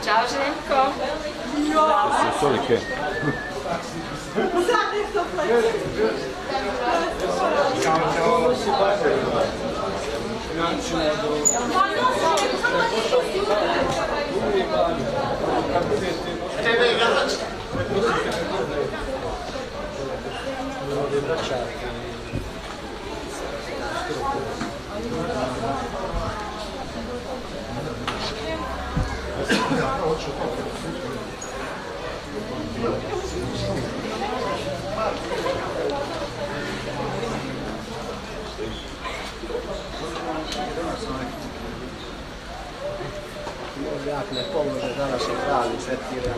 Ciao Genco. No. Solo che. Deve abbracciare. nel popolo che dalla centrale, cioè tira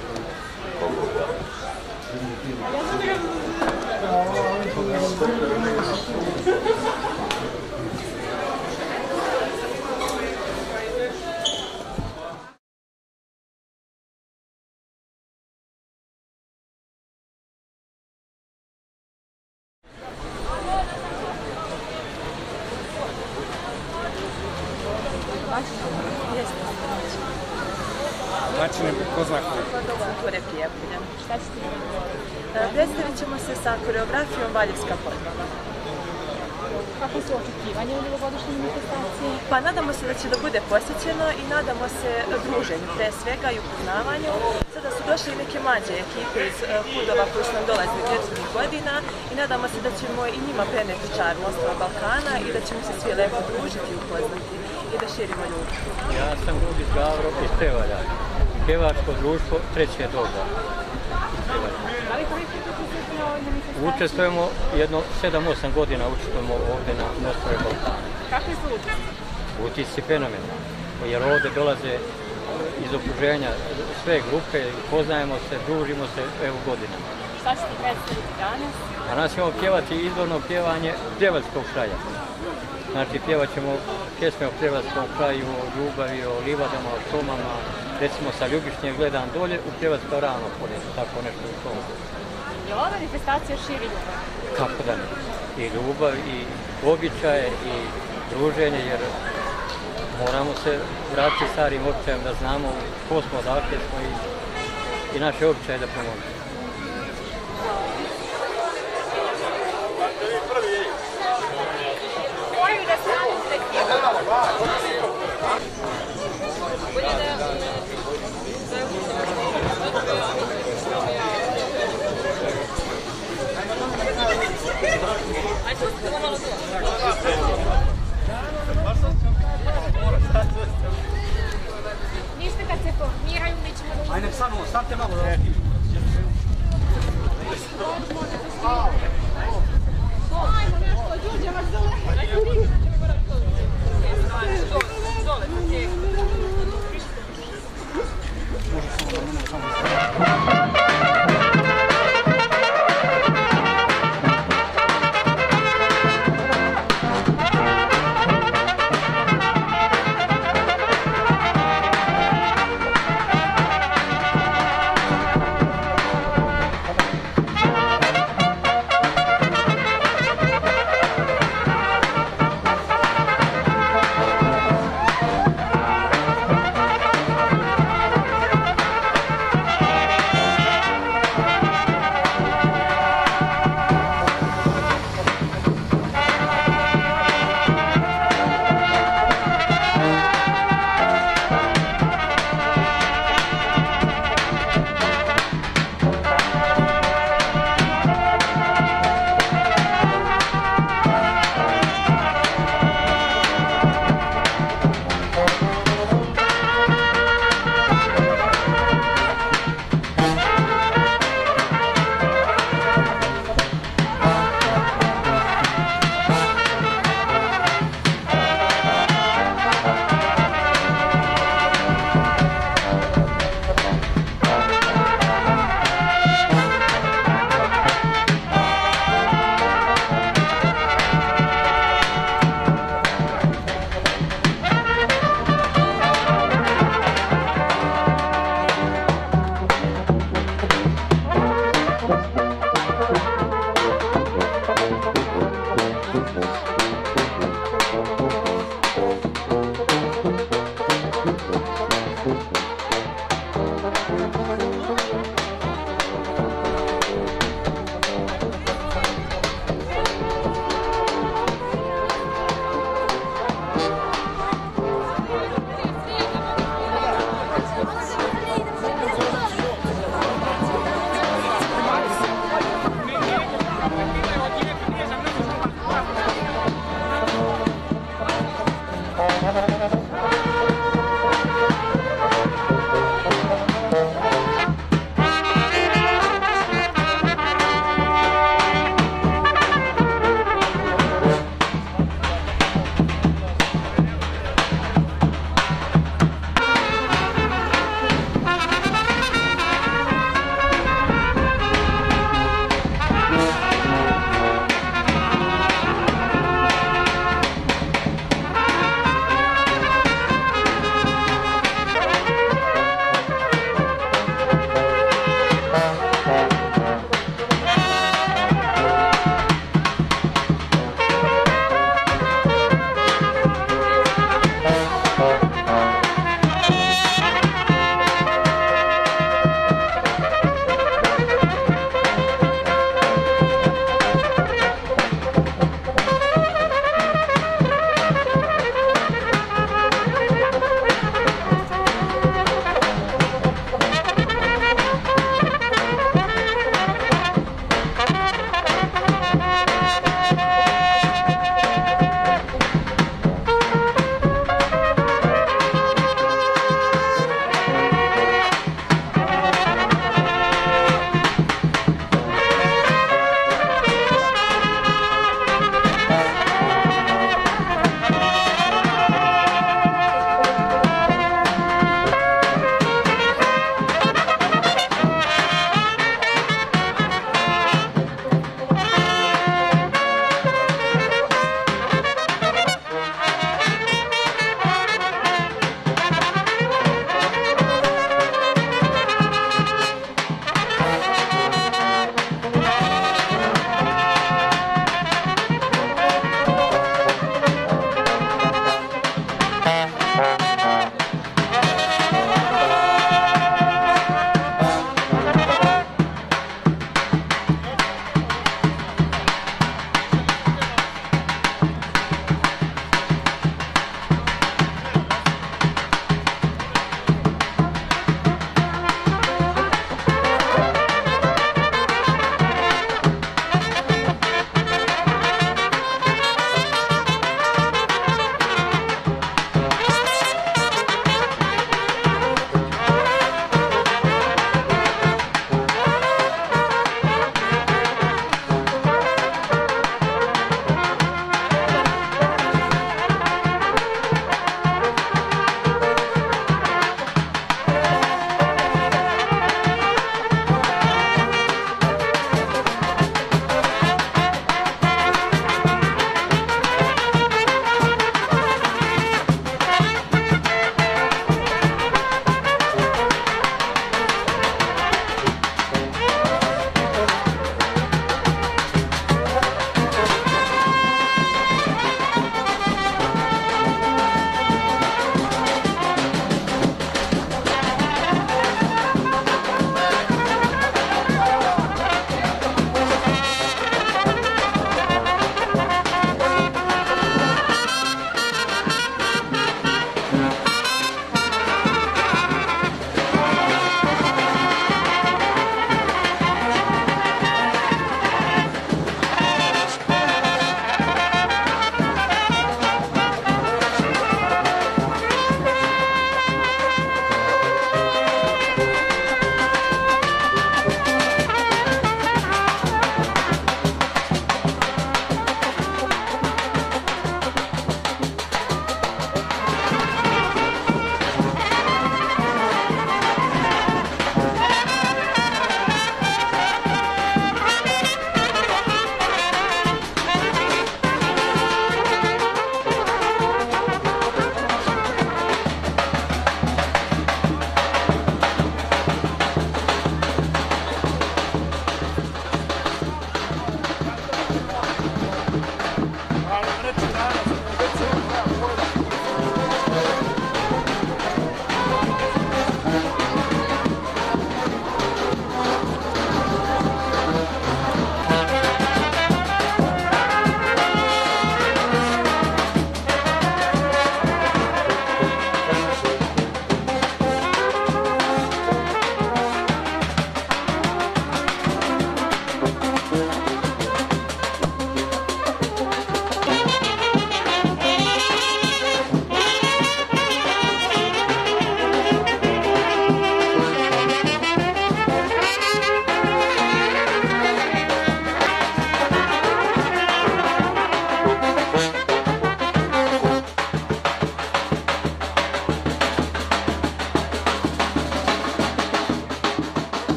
quindi, quindi. Pa nadamo se da će da bude posjećeno i nadamo se druženju, pre svega i upoznavanju. Sada su došli neke mlađe ekipe iz e, klubova koji su nam dolazili prethodnih godina i nadamo se da ćemo i njima preneti čar Mostrova Balkana i da ćemo se svi lepo družiti i upoznati i da širimo ljubav. Ja sam Rudis Gavro iz Pevalja. Pevačko društvo treće doba. Učestvujemo jedno 7-8 godina učestvujemo ovdje na Mostrove Balkana. Kakvi su utisci? Utisci fenomen. Jer ovdje dolaze iz okruženja sve grupe, poznajemo se, družimo se evo godinama. Šta ćete predstaviti danas? A nas ćemo pjevati izvorno pjevanje Pjevaljskog kraja. Znači pjevat ćemo pjesme o Pjevaljskom kraju, o ljubavi, o livadama, o šumama. Recimo sa Ljubišnje gledam dolje, u Pjevaljsko rano polje, tako nešto u tom. Je ova manifestacija širi ljubav? Kako da ne? I ljubav, i običaje, i druženje, jer moramo se vratiti starim običajem da znamo ko smo, odakle smo i, i naše običaje da pomožemo. Da se Ništa kad se formiraju, mi ćemo da Ajde samo, stavte malo da Ajmo nešto, Đuđe vas zove. Ajde.